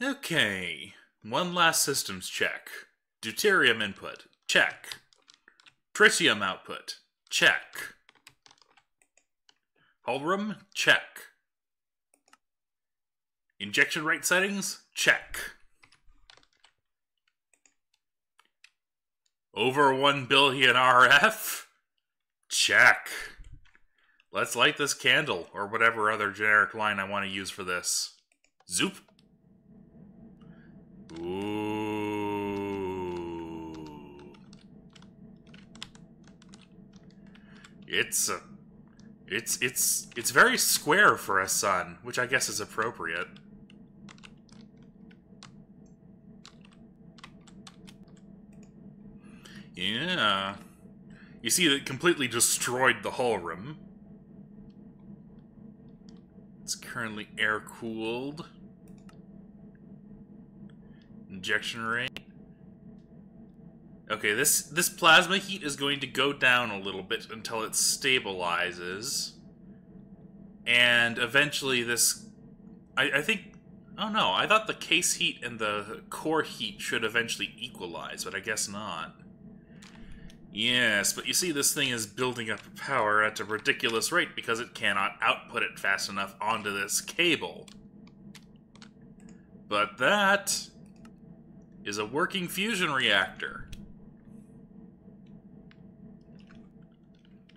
Okay, one last systems check. Deuterium input, check. Tritium output, check. Hohlraum, check. Injection rate settings, check. Over 1 billion RF, check. Let's light this candle, or whatever other generic line I want to use for this. Zoop. Ooh. It's a, it's it's it's very square for a sun, which I guess is appropriate. Yeah. You see, it completely destroyed the Hohlraum. It's currently air cooled. Injection rate. Okay, this this plasma heat is going to go down a little bit until it stabilizes. And eventually this I, I think oh no, I thought the case heat and the core heat should eventually equalize, but I guess not. Yes, but you see this thing is building up power at a ridiculous rate because it cannot output it fast enough onto this cable. But that is a working fusion reactor.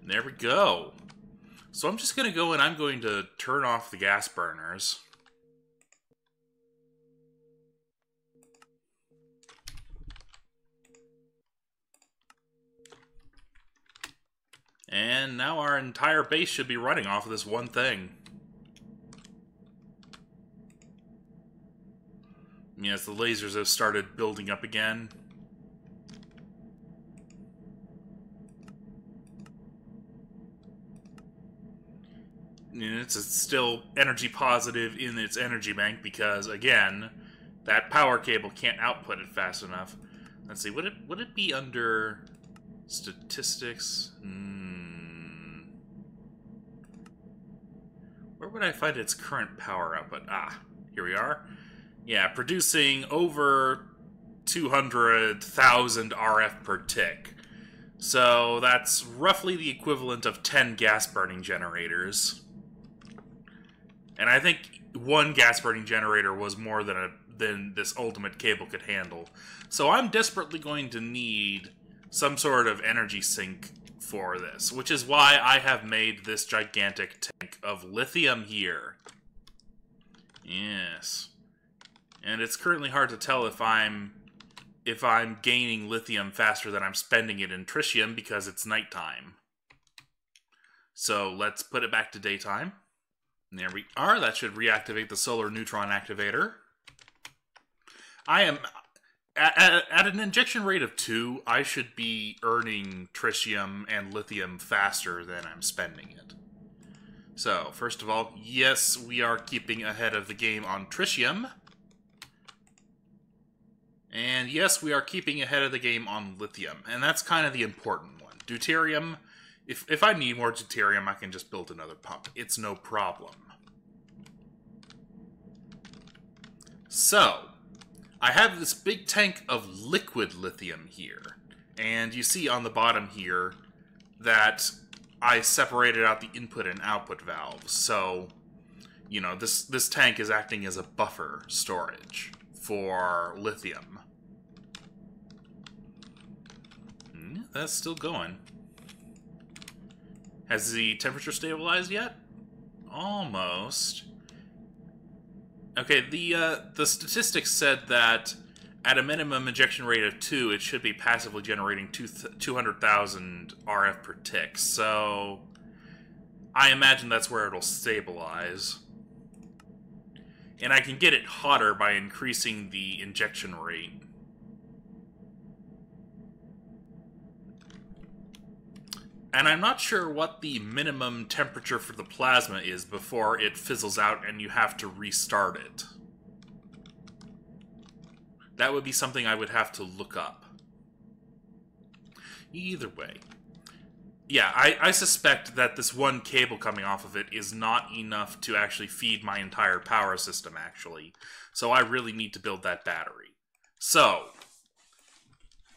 There we go. So I'm just going to go and I'm going to turn off the gas burners. And now our entire base should be running off of this one thing. Yes, the lasers have started building up again. And it's still energy positive in its energy bank because, again, that power cable can't output it fast enough. Let's see, would it would it be under statistics? Hmm. Where would I find its current power output? Ah, here we are. Yeah, producing over 200,000 RF per tick. So that's roughly the equivalent of 10 gas burning generators. And I think one gas burning generator was more than a than this ultimate cable could handle. So I'm desperately going to need some sort of energy sink for this, which is why I have made this gigantic tank of lithium here. Yes. And it's currently hard to tell if I'm if I'm gaining lithium faster than I'm spending it in tritium because it's nighttime. So let's put it back to daytime. There we are. That should reactivate the solar neutron activator. I am at, at, at, an injection rate of two. I should be earning tritium and lithium faster than I'm spending it. So first of all, yes, we are keeping ahead of the game on tritium. And yes, we are keeping ahead of the game on lithium, and that's kind of the important one. Deuterium, if, if I need more deuterium, I can just build another pump. It's no problem. So, I have this big tank of liquid lithium here. And you see on the bottom here that I separated out the input and output valves. So, you know, this, this tank is acting as a buffer storage for lithium. Mm, that's still going. Has the temperature stabilized yet? Almost. Okay, the uh, the statistics said that at a minimum injection rate of 2, it should be passively generating 200,000 RF per tick. So I imagine that's where it'll stabilize. And I can get it hotter by increasing the injection rate. And I'm not sure what the minimum temperature for the plasma is before it fizzles out and you have to restart it. That would be something I would have to look up. Either way, yeah, I, I suspect that this one cable coming off of it is not enough to actually feed my entire power system, actually. So I really need to build that battery. So,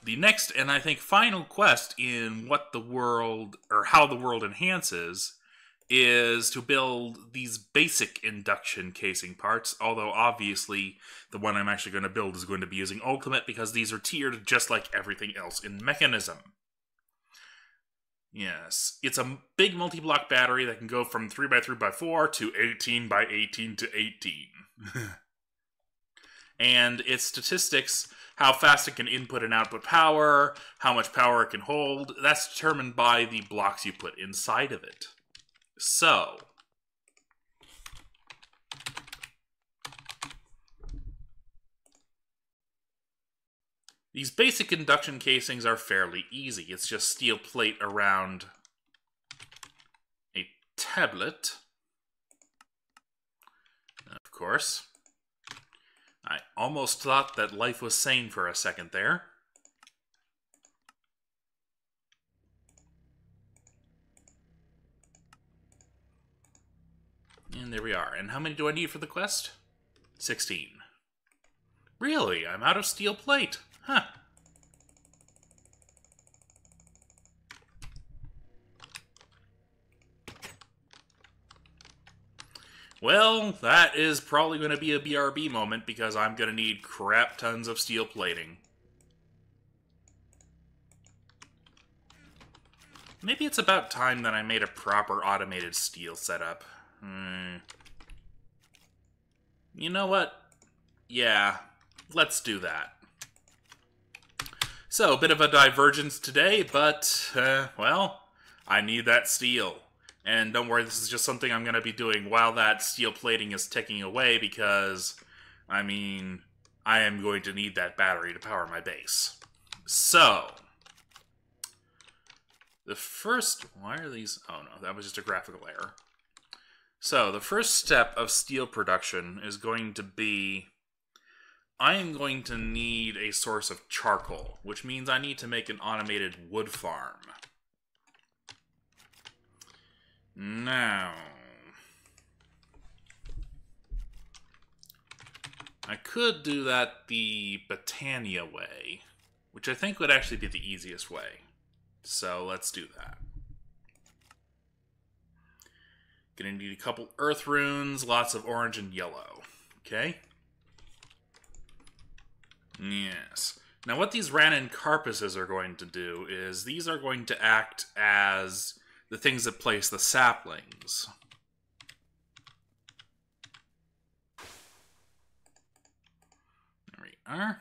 the next and I think final quest in what the world, or how the world enhances, is to build these basic induction casing parts, although obviously the one I'm actually going to build is going to be using Ultimate because these are tiered just like everything else in Mekanism. Yes, it's a big multi-block battery that can go from 3 by 3 by 4 to 18 by 18 to 18. and its statistics, how fast it can input and output power, how much power it can hold, that's determined by the blocks you put inside of it. So, These basic induction casings are fairly easy. It's just steel plate around a tablet. Of course. I almost thought that life was sane for a second there. And there we are. And how many do I need for the quest? 16. Really? I'm out of steel plate. Huh. Well, that is probably going to be a BRB moment because I'm going to need crap tons of steel plating. Maybe it's about time that I made a proper automated steel setup. Hmm. You know what? Yeah, let's do that. So, a bit of a divergence today, but, uh, well, I need that steel. And don't worry, this is just something I'm going to be doing while that steel plating is ticking away because, I mean, I am going to need that battery to power my base. So, the first, why are these, oh no, that was just a graphical error. So, the first step of steel production is going to be I am going to need a source of charcoal, which means I need to make an automated wood farm. Now... I could do that the Botania way, which I think would actually be the easiest way. So let's do that. Gonna need a couple earth runes, lots of orange and yellow. Okay? Yes. Now, what these Rannuncarpuses are going to do is these are going to act as the things that place the saplings. There we are.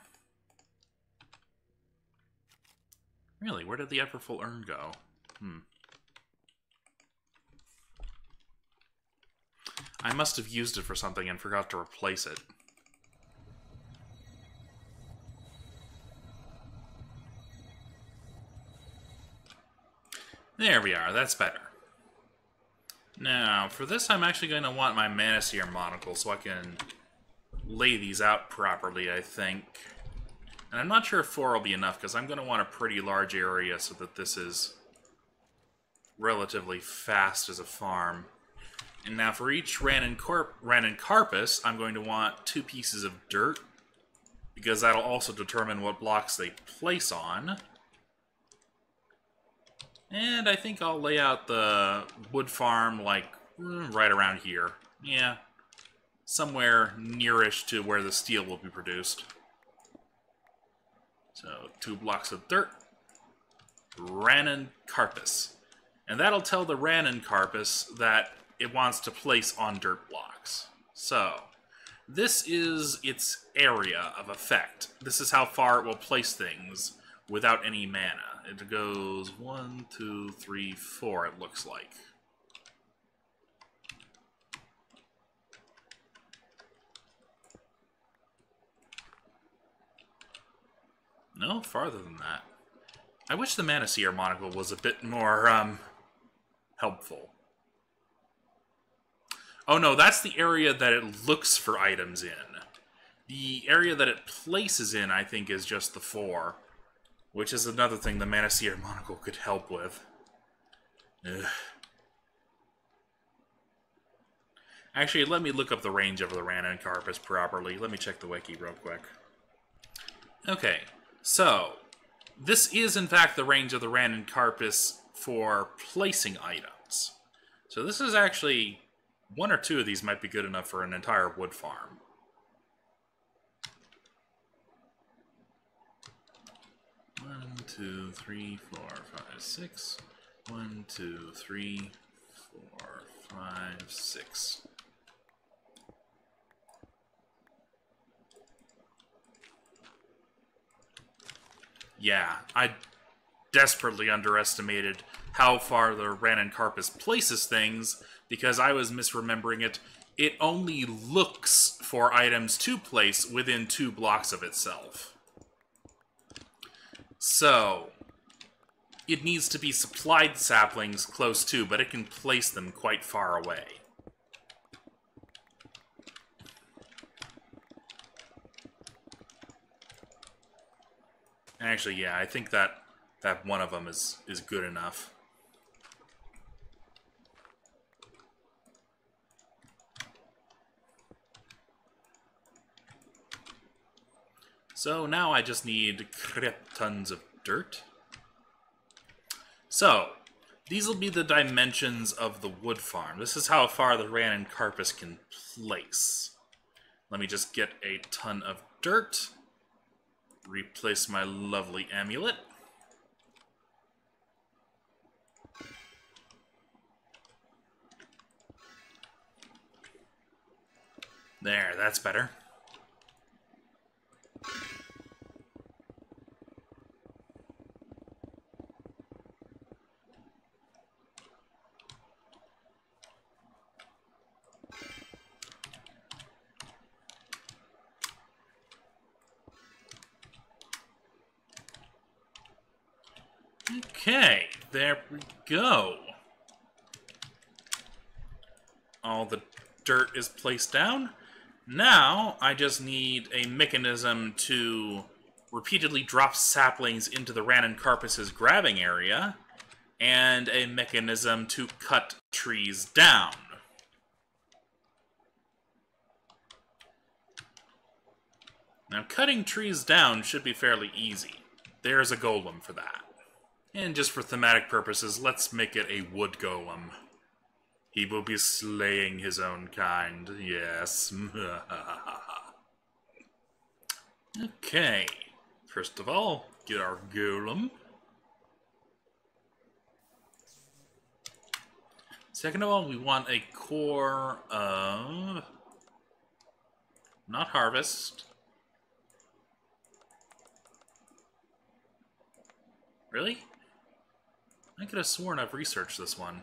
Really, where did the Everfull Urn go? Hmm. I must have used it for something and forgot to replace it. There we are, that's better. Now, for this I'm actually going to want my Manaseer monocle so I can lay these out properly, I think. And I'm not sure if four will be enough, because I'm going to want a pretty large area so that this is relatively fast as a farm. And now for each Rannon, Corp Rannuncarpus, I'm going to want two pieces of dirt, because that'll also determine what blocks they place on. And I think I'll lay out the wood farm, like, mm, right around here. Yeah, somewhere nearish to where the steel will be produced. So, two blocks of dirt. Rannon Carpus. And that'll tell the Rannuncarpus that it wants to place on dirt blocks. So, this is its area of effect. This is how far it will place things without any mana. It goes one, two, three, four, it looks like. No, farther than that. I wish the Mana Seer monocle was a bit more, um, helpful. Oh no, that's the area that it looks for items in. The area that it places in, I think, is just the four. Which is another thing the Mana Seer monocle could help with. Ugh. Actually, let me look up the range of the Rannuncarpus properly. Let me check the wiki real quick. Okay, so this is in fact the range of the Rannuncarpus for placing items. So this is actually one or two of these might be good enough for an entire wood farm. One, two, three, four, five, six. One, two, three, four, five, six. Yeah, I desperately underestimated how far the Rannuncarpus places things because I was misremembering it. It only looks for items to place within two blocks of itself. So, it needs to be supplied saplings close to, but it can place them quite far away. Actually, yeah, I think that that one of them is is good enough. So now I just need tons of dirt. So, these will be the dimensions of the wood farm. This is how far the Rannuncarpus can place. Let me just get a ton of dirt. Replace my lovely amulet. There, that's better. Okay, there we go. All the dirt is placed down. Now, I just need a mechanism to repeatedly drop saplings into the Rannuncarpus's grabbing area, and a mechanism to cut trees down. Now, cutting trees down should be fairly easy. There's a golem for that. And just for thematic purposes, let's make it a wood golem. He will be slaying his own kind, yes. okay. First of all, get our golem. Second of all, we want a core of... Not harvest. Really? I could have sworn I've researched this one.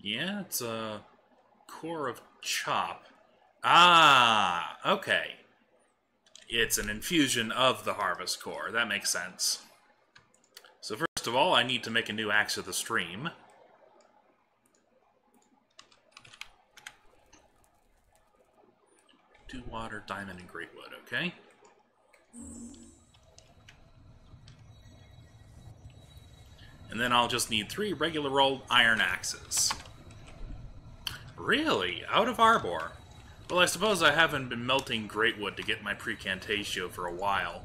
Yeah, it's a core of chop. Ah, okay. It's an infusion of the harvest core. That makes sense. So first of all, I need to make a new Axe of the Stream. Two water, diamond, and great wood, okay? And then I'll just need three regular old iron axes. Really? Out of Arbor? Well, I suppose I haven't been melting Greatwood to get my Praecantatio for a while.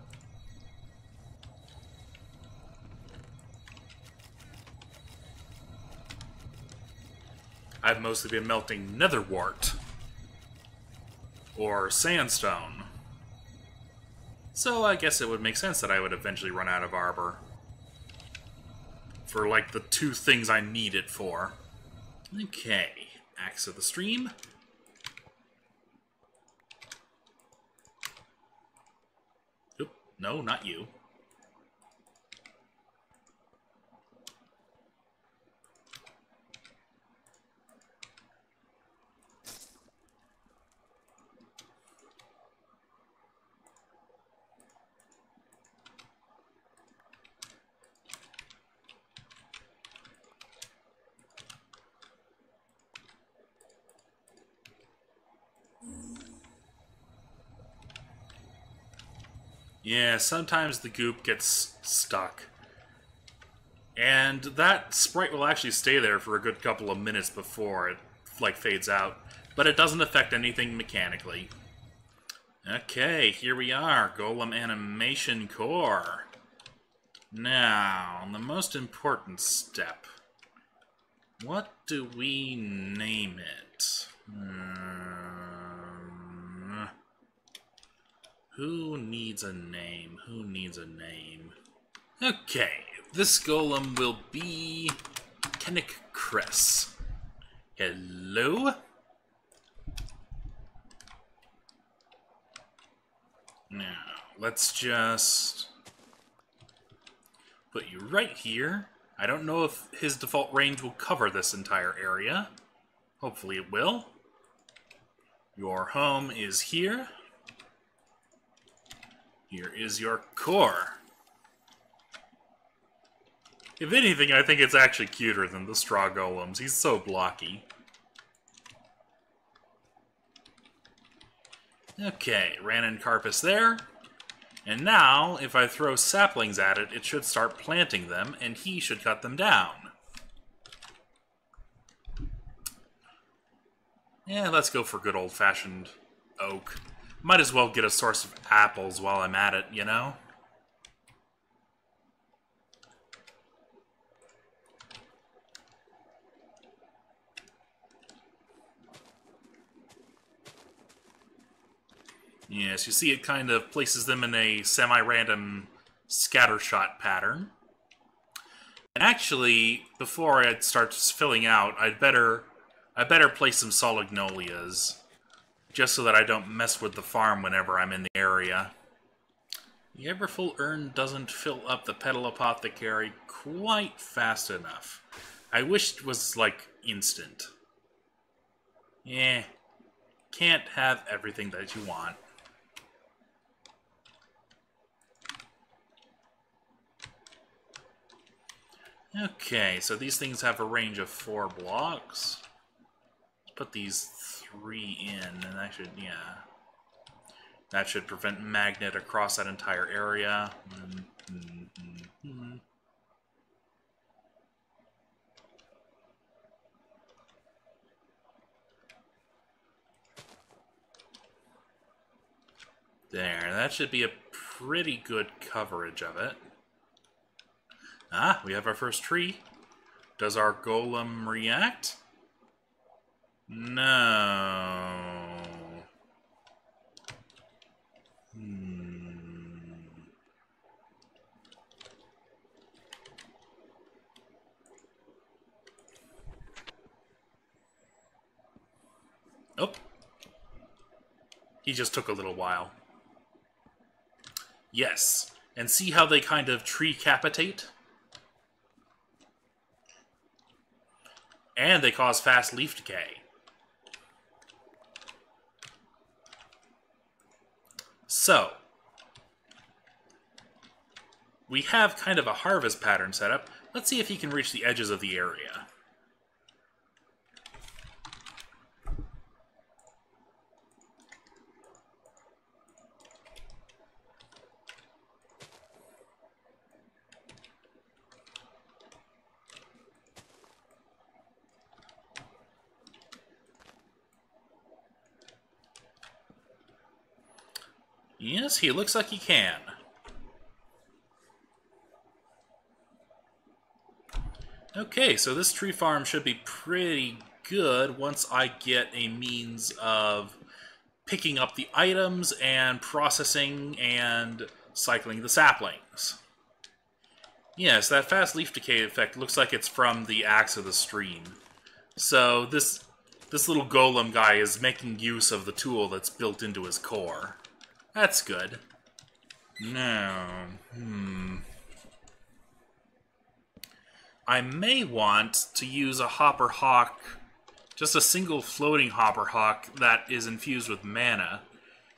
I've mostly been melting Netherwart. Or Sandstone. So I guess it would make sense that I would eventually run out of Arbor for like the two things I need it for. Okay, Axe of the Stream. Oop, no, not you. Yeah, sometimes the goop gets stuck. And that sprite will actually stay there for a good couple of minutes before it, like, fades out. But it doesn't affect anything mechanically. Okay, here we are, Golem Animation Core. Now, the most important step. What do we name it? Hmm. Who needs a name? Who needs a name? Okay, this golem will be Kennick Cress. Hello? Now, let's just put you right here. I don't know if his default range will cover this entire area. Hopefully it will. Your home is here. Here is your core. If anything, I think it's actually cuter than the straw golems. He's so blocky. Okay, Rannuncarpus there. And now, if I throw saplings at it, it should start planting them, and he should cut them down. Yeah, let's go for good old-fashioned oak. Might as well get a source of apples while I'm at it, you know? Yes, you see it kind of places them in a semi-random scattershot pattern. And actually, before I start filling out, I'd better I better place some solegnolias, just so that I don't mess with the farm whenever I'm in the area. The Everfull urn doesn't fill up the Petal Apothecary quite fast enough. I wish it was, like, instant. Yeah, can't have everything that you want. Okay, so these things have a range of four blocks. Let's put these three in, and that should, yeah. That should prevent magnet across that entire area. Mm -hmm. There, that should be a pretty good coverage of it. Ah, we have our first tree. Does our golem react? No. Hmm. Oh. He just took a little while. Yes. And see how they kind of tree capitate? and they cause fast leaf decay. So, we have kind of a harvest pattern set up. Let's see if he can reach the edges of the area. He looks like he can. Okay, so this tree farm should be pretty good once I get a means of picking up the items and processing and cycling the saplings. Yes, that fast leaf decay effect looks like it's from the axe of the stream. So this this little golem guy is making use of the tool that's built into his core. That's good. Now, hmm. I may want to use a Hopperhock, just a single floating Hopperhock that is infused with mana.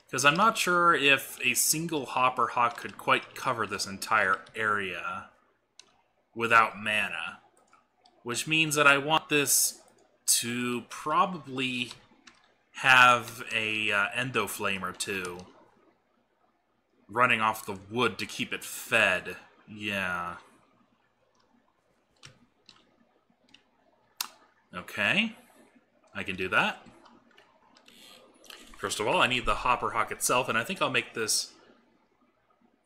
Because I'm not sure if a single Hopperhock could quite cover this entire area without mana. Which means that I want this to probably have a uh, Endoflame or two running off the wood to keep it fed. Yeah. Okay. I can do that. First of all, I need the Hopperhock itself, and I think I'll make this...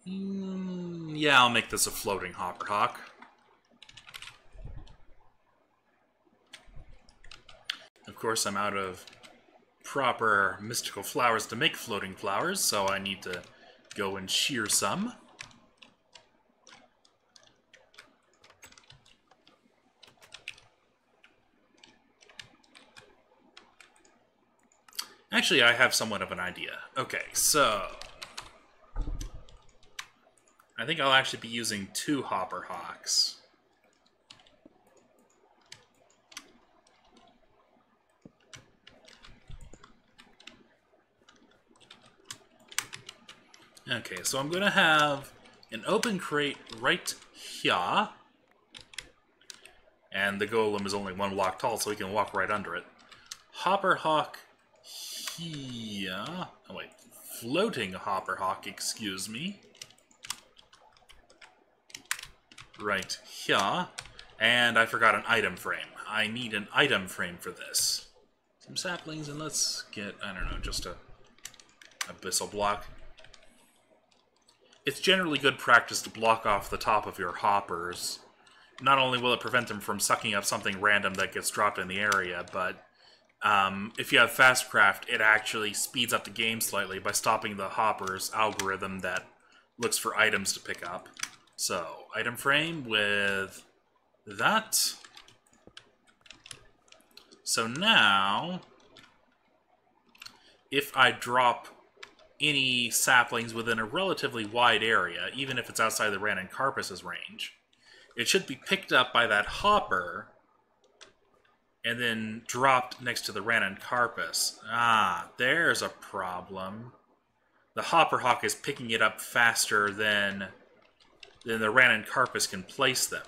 Mm, yeah, I'll make this a floating Hopperhock. Of course, I'm out of proper mystical flowers to make floating flowers, so I need to go and shear some. Actually, I have somewhat of an idea. Okay, so... I think I'll actually be using two Hopperhocks. Okay, so I'm going to have an open crate right here. And the golem is only one block tall, so we can walk right under it. Hopperhock here. Oh, wait. Floating Hopperhock, excuse me. Right here. And I forgot an item frame. I need an item frame for this. Some saplings, and let's get, I don't know, just a abyssal block. It's generally good practice to block off the top of your hoppers. Not only will it prevent them from sucking up something random that gets dropped in the area, but um, if you have Fastcraft, it actually speeds up the game slightly by stopping the hopper's algorithm that looks for items to pick up. So, item frame with that. So now, if I drop any saplings within a relatively wide area, even if it's outside the Rannuncarpus's range. It should be picked up by that hopper and then dropped next to the Rannuncarpus. Ah, there's a problem. The hopperhock is picking it up faster than, than the Rannuncarpus can place them.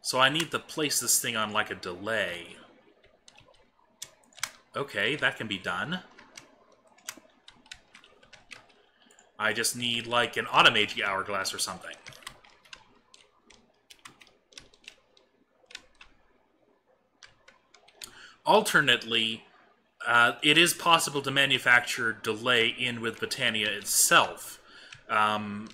So I need to place this thing on like a delay. Okay, that can be done. I just need, like, an Automagi Hourglass or something. Alternately, uh, it is possible to manufacture delay in with Botania itself. Um,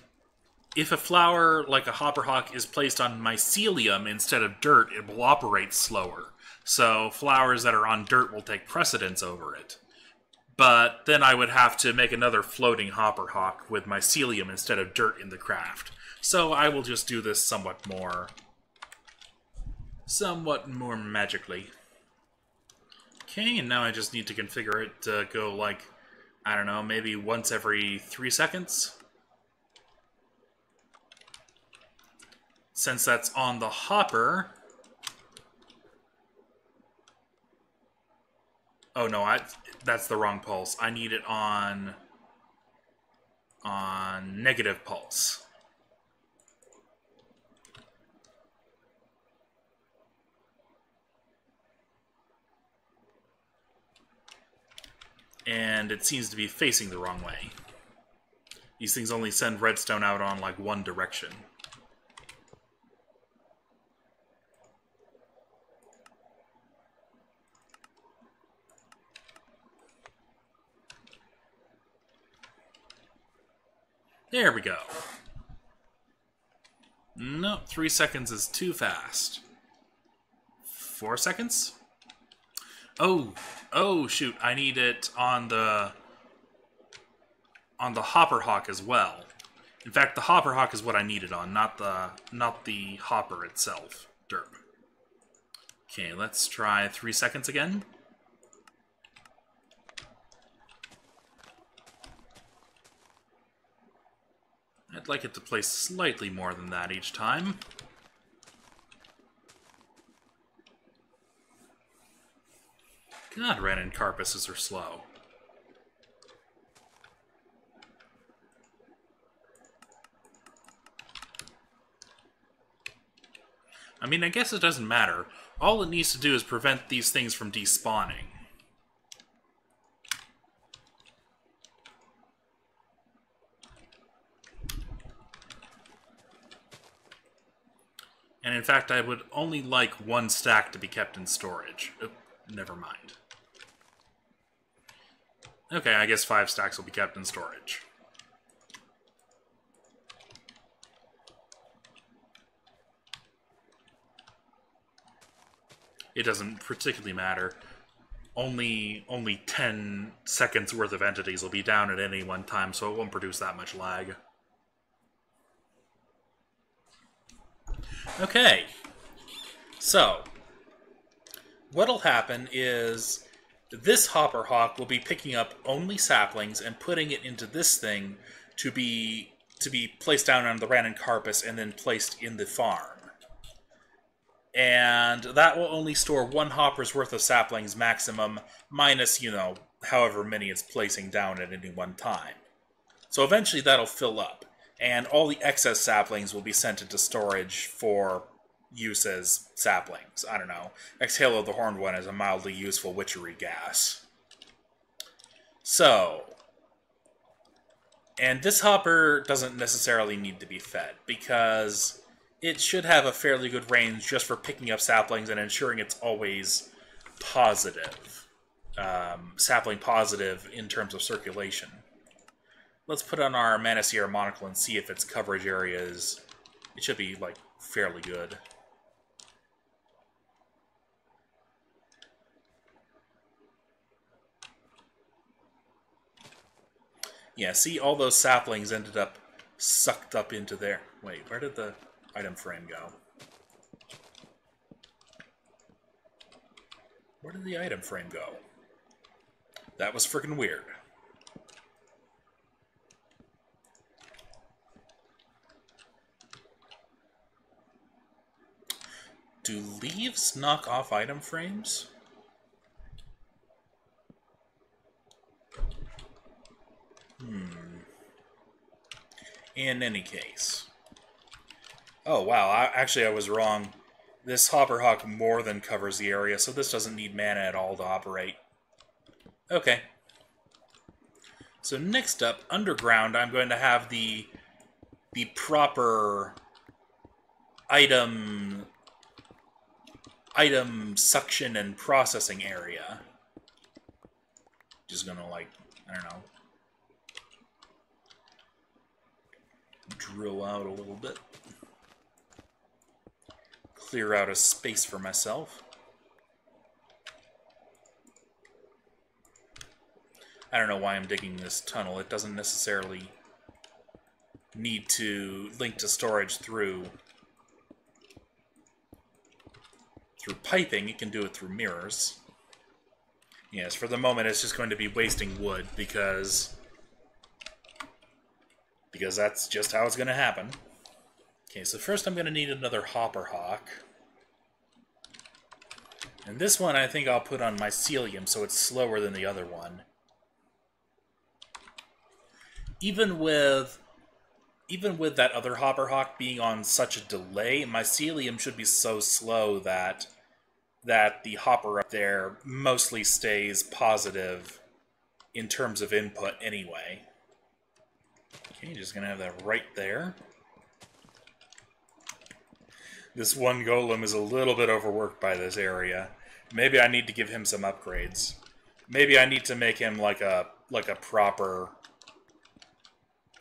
if a flower like a hopperhock is placed on mycelium instead of dirt, it will operate slower. So flowers that are on dirt will take precedence over it. But then I would have to make another floating hopperhock with mycelium instead of dirt in the craft. So I will just do this somewhat more... somewhat more magically. Okay, and now I just need to configure it to go like, I don't know, maybe once every three seconds? Since that's on the hopper, Oh no, I that's the wrong pulse. I need it on on negative pulse. And it seems to be facing the wrong way. These things only send redstone out on like one direction. There we go. Nope, three seconds is too fast. Four seconds? Oh, oh shoot, I need it on the on the hopperhock as well. In fact, the hopperhock is what I need it on, not the not the hopper itself. Derp. Okay, let's try three seconds again. I'd like it to play slightly more than that each time. God, Rannuncarpuses are slow. I mean, I guess it doesn't matter. All it needs to do is prevent these things from despawning. And in fact, I would only like one stack to be kept in storage. Never mind. Okay, I guess five stacks will be kept in storage. It doesn't particularly matter. Only only 10 seconds worth of entities will be down at any one time, so it won't produce that much lag. Okay. So, what'll happen is this Hopperhock will be picking up only saplings and putting it into this thing to be to be placed down on the Rannuncarpus and then placed in the farm. And that will only store one hopper's worth of saplings maximum, minus, you know, however many it's placing down at any one time. So eventually that'll fill up and all the excess saplings will be sent into storage for use as saplings. I don't know. Exhale of the Horned One is a mildly useful witchery gas. So, and this hopper doesn't necessarily need to be fed, because it should have a fairly good range just for picking up saplings and ensuring it's always positive. Um, sapling positive in terms of circulation. Let's put on our Mana monocle and see if its coverage area is... It should be, like, fairly good. Yeah, see, all those saplings ended up sucked up into there. Wait, where did the item frame go? Where did the item frame go? That was freaking weird. Do leaves knock off item frames? Hmm. In any case. Oh, wow. I, actually, I was wrong. This Hopperhock more than covers the area, so this doesn't need mana at all to operate. Okay. So next up, underground, I'm going to have the the proper item item suction and processing area. Just gonna like, I don't know, drill out a little bit. Clear out a space for myself. I don't know why I'm digging this tunnel. It doesn't necessarily need to link to storage through through piping, it can do it through mirrors. Yes, for the moment it's just going to be wasting wood because because that's just how it's going to happen. Okay, so first I'm going to need another Hopperhock. And this one I think I'll put on Mycelium so it's slower than the other one. Even with even with that other Hopperhock being on such a delay, Mycelium should be so slow that that the hopper up there mostly stays positive in terms of input anyway. Okay, just gonna have that right there. This one golem is a little bit overworked by this area. Maybe I need to give him some upgrades. Maybe I need to make him like a like a proper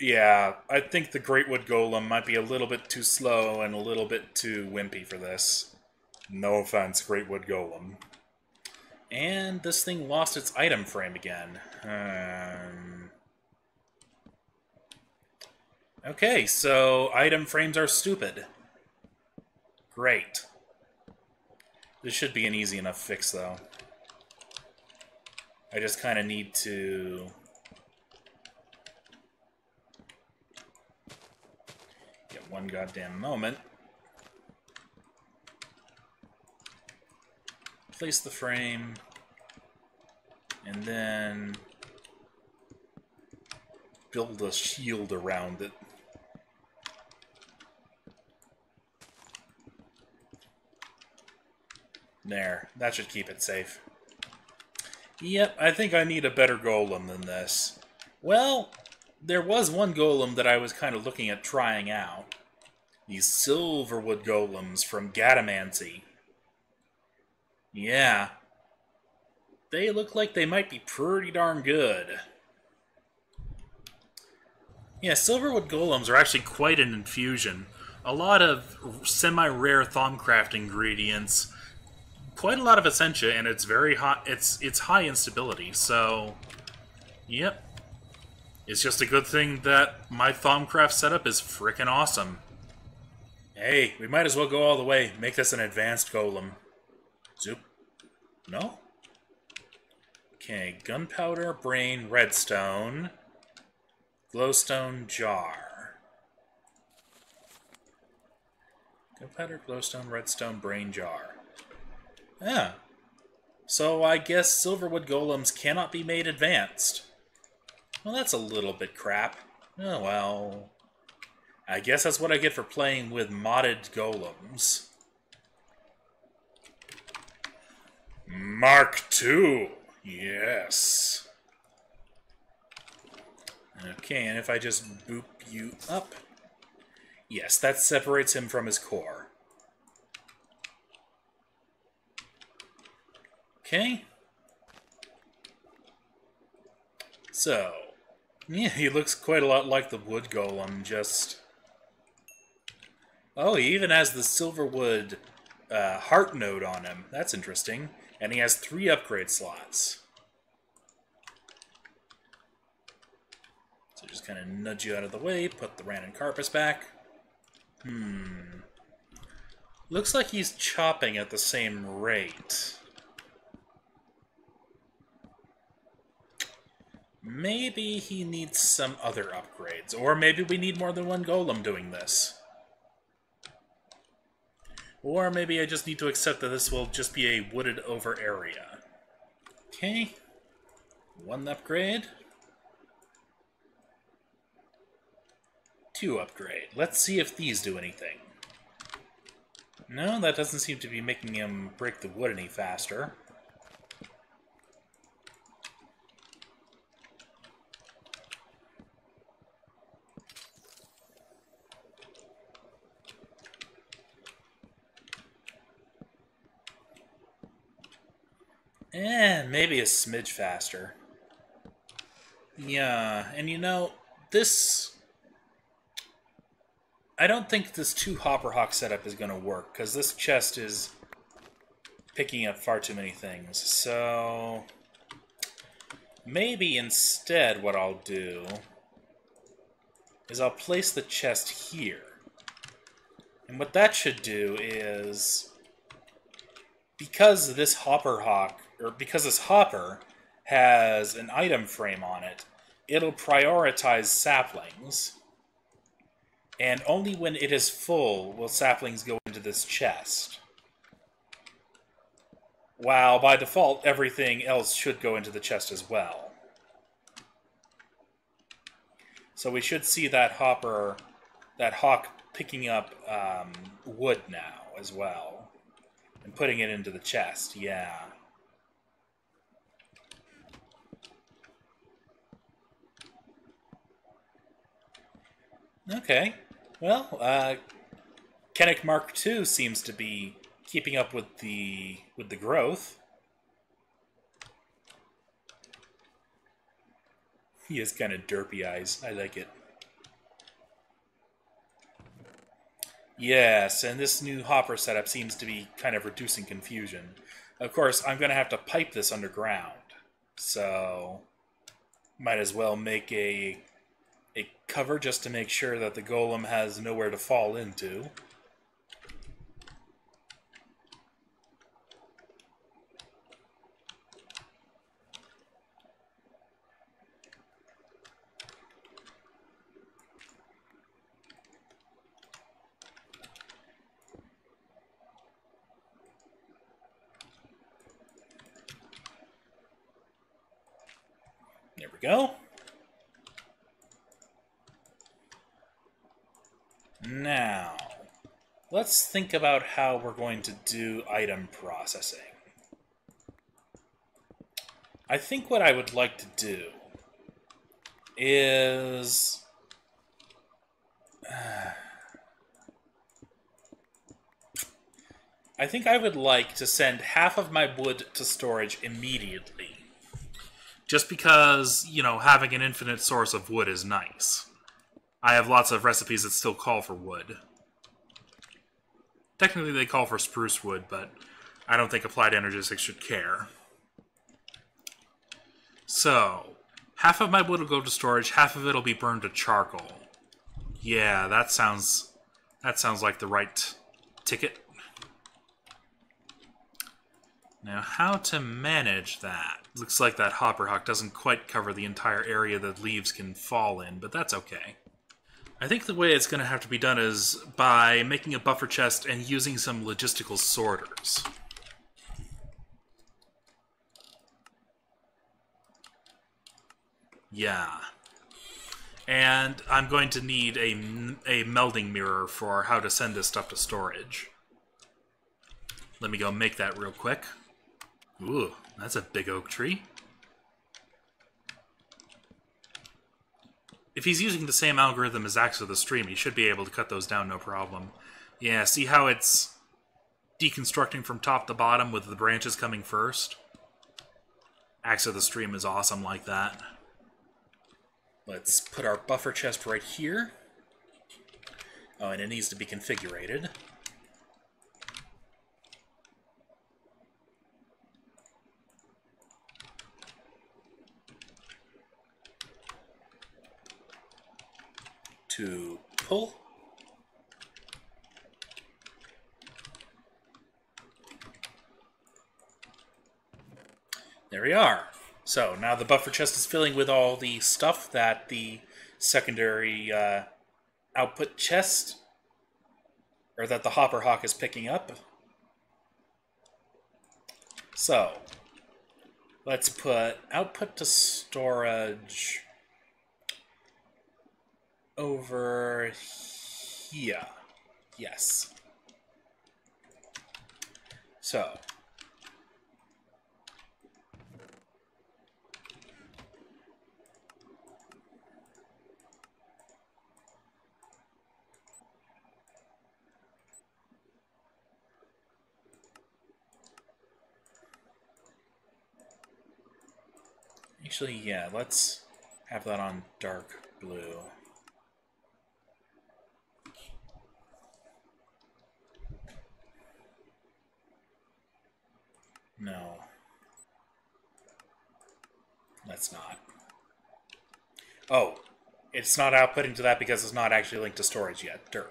yeah, I think the Greatwood Golem might be a little bit too slow and a little bit too wimpy for this. No offense, Greatwood Golem. And this thing lost its item frame again. Um... Okay, so item frames are stupid. Great. This should be an easy enough fix, though. I just kind of need to... one goddamn moment. place the frame, and then build a shield around it. There, that should keep it safe. Yep, I think I need a better golem than this. Well, there was one golem that I was kind of looking at trying out. These Silverwood Golems from Gadomancy. Yeah. They look like they might be pretty darn good. Yeah, Silverwood Golems are actually quite an infusion. A lot of semi-rare Thaumcraft ingredients, quite a lot of Essentia, and it's very hot. It's it's high instability. So, yep, it's just a good thing that my Thaumcraft setup is freaking awesome. Hey, we might as well go all the way. Make this an advanced golem. Zoop. No? Okay, gunpowder, brain, redstone, glowstone, jar. Gunpowder, glowstone, redstone, brain, jar. Yeah. So I guess silverwood golems cannot be made advanced. Well, that's a little bit crap. Oh well. I guess that's what I get for playing with modded golems. Mark II. Yes. Okay, and if I just boop you up... Yes, that separates him from his core. Okay. So, yeah, he looks quite a lot like the wood golem, just... Oh, he even has the silverwood uh, heart node on him. That's interesting. And he has three upgrade slots. So just kind of nudge you out of the way, put the Rannuncarpus back. Hmm. Looks like he's chopping at the same rate. Maybe he needs some other upgrades, or maybe we need more than one golem doing this. Or maybe I just need to accept that this will just be a wooded over area. Okay. One upgrade. Two upgrade. Let's see if these do anything. No, that doesn't seem to be making him break the wood any faster. Eh, maybe a smidge faster. Yeah, and you know, this... I don't think this two Hopperhock setup is going to work, because this chest is picking up far too many things. So, maybe instead what I'll do is I'll place the chest here. And what that should do is, because this Hopperhock or because this hopper has an item frame on it, it'll prioritize saplings. And only when it is full will saplings go into this chest. While by default, everything else should go into the chest as well. So we should see that hopper, that hawk picking up um, wood now as well. And putting it into the chest, yeah. Okay. Well, uh, Kenic Mark II seems to be keeping up with the with the growth. He has kind of derpy eyes. I like it. Yes, and this new hopper setup seems to be kind of reducing confusion. Of course, I'm going to have to pipe this underground. So, might as well make a a cover just to make sure that the golem has nowhere to fall into. There we go. Now, let's think about how we're going to do item processing. I think what I would like to do is... I think I would like to send half of my wood to storage immediately. Just because, you know, having an infinite source of wood is nice. I have lots of recipes that still call for wood. Technically, they call for spruce wood, but I don't think Applied Energistics should care. So, half of my wood will go to storage, half of it will be burned to charcoal. Yeah, that sounds that sounds like the right ticket. Now, how to manage that? Looks like that Hopperhock doesn't quite cover the entire area that leaves can fall in, but that's okay. I think the way it's going to have to be done is by making a buffer chest and using some logistical sorters. Yeah. And I'm going to need a, a melding mirror for how to send this stuff to storage. Let me go make that real quick. Ooh, that's a big oak tree. If he's using the same algorithm as Axe of the Stream, he should be able to cut those down no problem. Yeah, see how it's deconstructing from top to bottom with the branches coming first? Axe of the Stream is awesome like that. Let's put our buffer chest right here. Oh, and it needs to be configured. To pull. There we are. So now the buffer chest is filling with all the stuff that the secondary uh, output chest, or that the hopperhock is picking up. So let's put output to storage over here. Yes. So. Actually, yeah, let's have that on dark blue. No. That's not. Oh, it's not outputting to that because it's not actually linked to storage yet. Derp.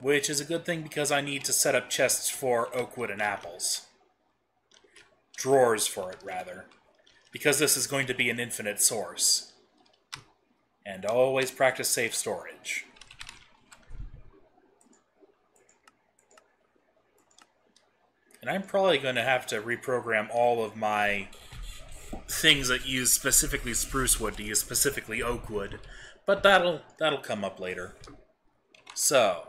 Which is a good thing because I need to set up chests for oak wood and apples. Drawers for it, rather. Because this is going to be an infinite source. And always practice safe storage. And I'm probably going to have to reprogram all of my things that use specifically spruce wood to use specifically oak wood, but that'll that'll come up later. So,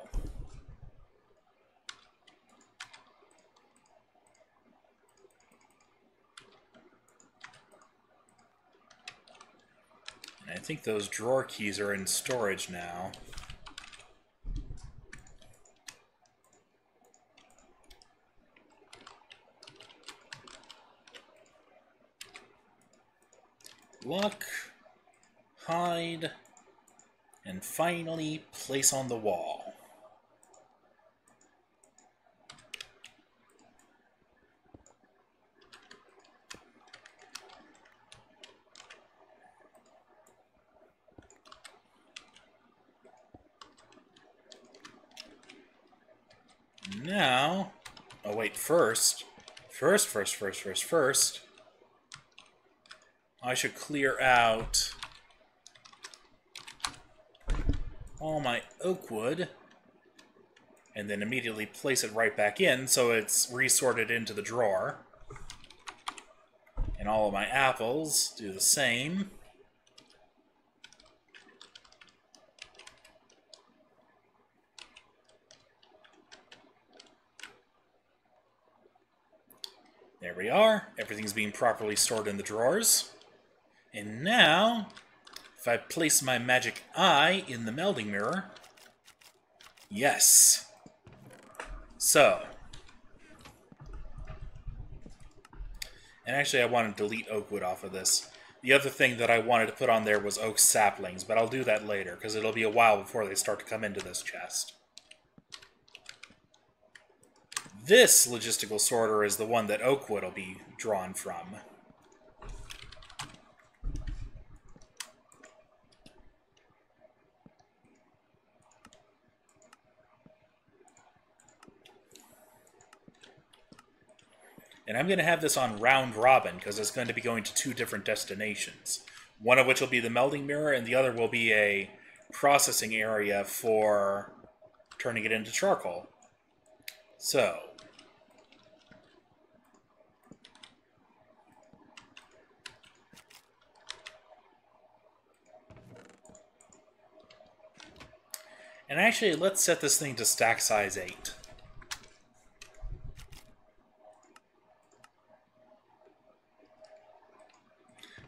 I think those drawer keys are in storage now. Lock, hide, and finally place on the wall. Now, oh wait, first, first, first, first, first, first, I should clear out all my oak wood and then immediately place it right back in so it's resorted into the drawer. And all of my apples do the same. There we are. Everything's being properly stored in the drawers. And now, if I place my magic eye in the melding mirror, yes. So, and actually I want to delete Oakwood off of this. The other thing that I wanted to put on there was oak saplings, but I'll do that later, because it'll be a while before they start to come into this chest. This logistical sorter is the one that Oakwood will be drawn from. And I'm going to have this on round robin because it's going to be going to two different destinations. One of which will be the melding mirror, and the other will be a processing area for turning it into charcoal. So, And actually, let's set this thing to stack size 8.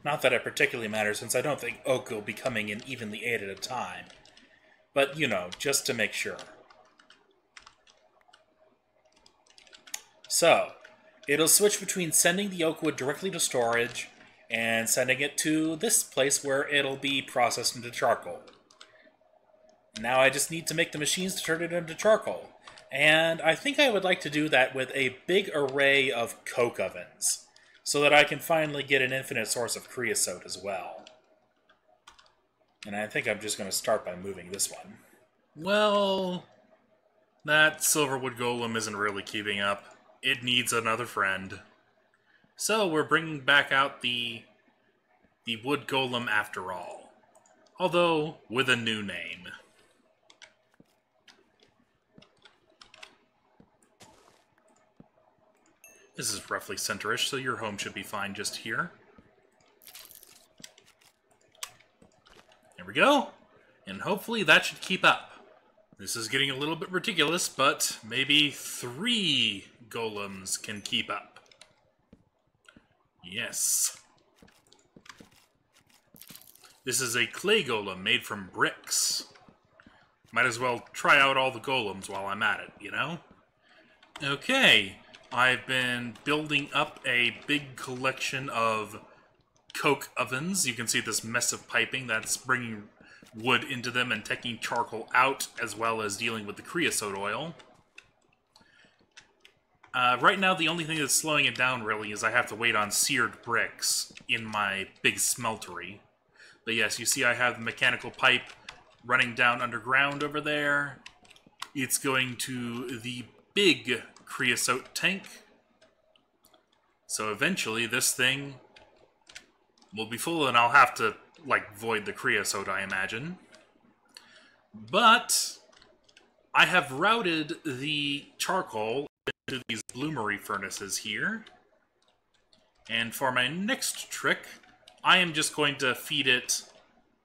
Not that it particularly matters, since I don't think oak will be coming in evenly 8 at a time. But, you know, just to make sure. So, it'll switch between sending the oak wood directly to storage and sending it to this place where it'll be processed into charcoal. Now I just need to make the machines to turn it into charcoal. And I think I would like to do that with a big array of coke ovens so that I can finally get an infinite source of creosote as well. And I think I'm just going to start by moving this one. Well, that Silverwood Golem isn't really keeping up. It needs another friend. So we're bringing back out the the Wood Golem after all. Although with a new name. This is roughly centerish, so your home should be fine just here. There we go. And hopefully that should keep up. This is getting a little bit ridiculous, but maybe three golems can keep up. Yes. This is a clay golem made from bricks. Might as well try out all the golems while I'm at it, you know? Okay, I've been building up a big collection of coke ovens. You can see this mess of piping that's bringing wood into them and taking charcoal out, as well as dealing with the creosote oil. Uh, right now, the only thing that's slowing it down, really, is I have to wait on seared bricks in my big smeltery. But yes, you see I have the mechanical pipe running down underground over there. It's going to the big creosote tank. So eventually this thing will be full and I'll have to, like, void the creosote, I imagine. But I have routed the charcoal into these bloomery furnaces here. And for my next trick, I am just going to feed it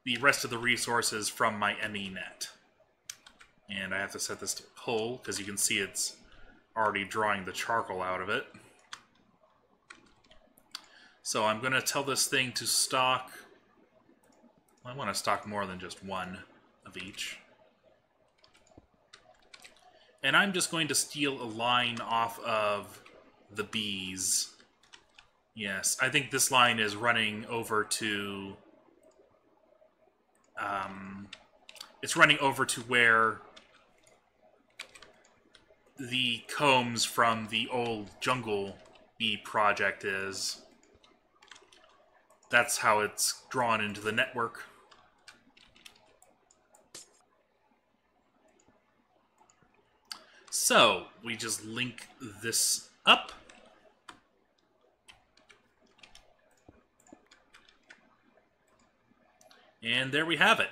the rest of the resources from my ME net. And I have to set this to pull, because you can see it's already drawing the charcoal out of it. So I'm going to tell this thing to stock... I want to stock more than just one of each. And I'm just going to steal a line off of the bees. Yes, I think this line is running over to... Um, it's running over to where the combs from the old Jungle Bee project is. That's how it's drawn into the network. So, we just link this up. And there we have it.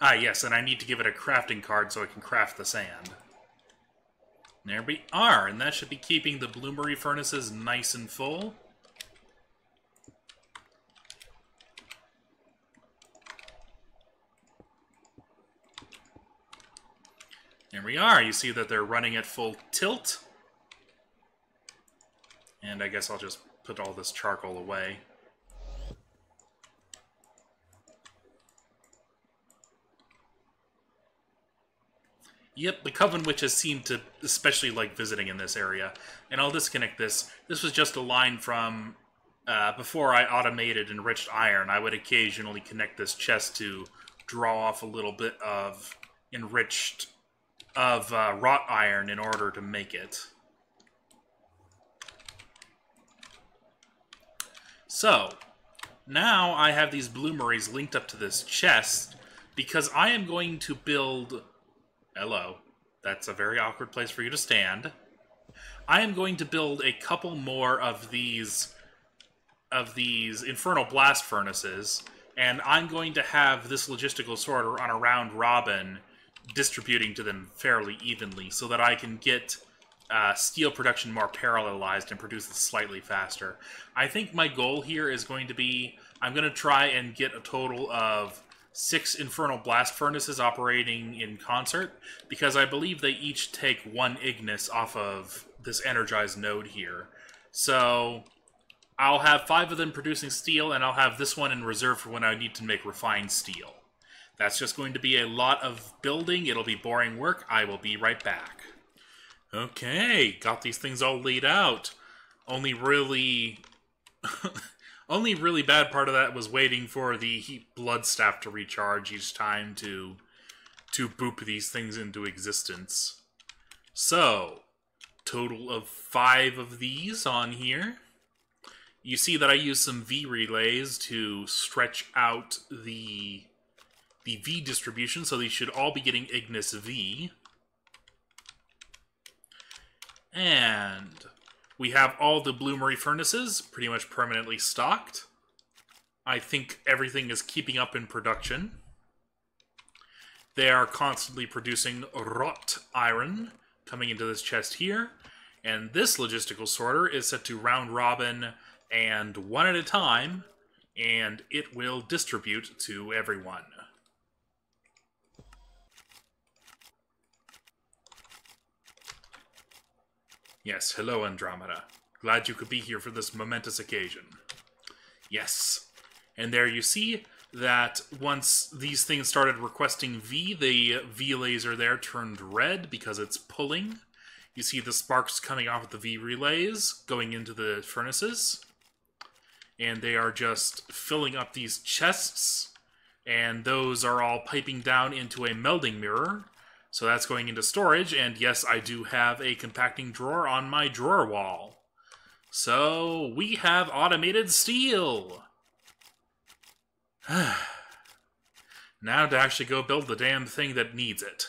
Ah, yes, and I need to give it a crafting card so I can craft the sand. There we are, and that should be keeping the bloomery furnaces nice and full. There we are. You see that they're running at full tilt. And I guess I'll just put all this charcoal away. Yep, the Coven Witches seem to especially like visiting in this area. And I'll disconnect this. This was just a line from uh, before I automated enriched iron. I would occasionally connect this chest to draw off a little bit of enriched of uh, wrought iron in order to make it. So, now I have these bloomeries linked up to this chest because I am going to build... Hello. That's a very awkward place for you to stand. I am going to build a couple more of these of these infernal blast furnaces, and I'm going to have this logistical sorter on a round robin distributing to them fairly evenly so that I can get uh, steel production more parallelized and produce it slightly faster. I think my goal here is going to be I'm going to try and get a total of six infernal blast furnaces operating in concert because I believe they each take one Ignis off of this energized node here. So I'll have five of them producing steel, and I'll have this one in reserve for when I need to make refined steel. That's just going to be a lot of building. It'll be boring work. I will be right back. Okay, got these things all laid out. Only really... only really bad part of that was waiting for the heat blood staff to recharge each time to to boop these things into existence. So, total of five of these on here. You see that I use some vis relays to stretch out the the vis distribution, so these should all be getting Ignis vis. And we have all the Bloomery furnaces pretty much permanently stocked. I think everything is keeping up in production. They are constantly producing wrought iron coming into this chest here. And this logistical sorter is set to round robin and one at a time, and it will distribute to everyone. Yes, hello, Andromeda. Glad you could be here for this momentous occasion. Yes. And there you see that once these things started requesting vis, the vis laser there turned red because it's pulling. You see the sparks coming off of the vis relays going into the furnaces and they are just filling up these chests, and those are all piping down into a melding mirror. So that's going into storage, and yes, I do have a compacting drawer on my drawer wall. So we have automated steel! now to actually go build the damn thing that needs it.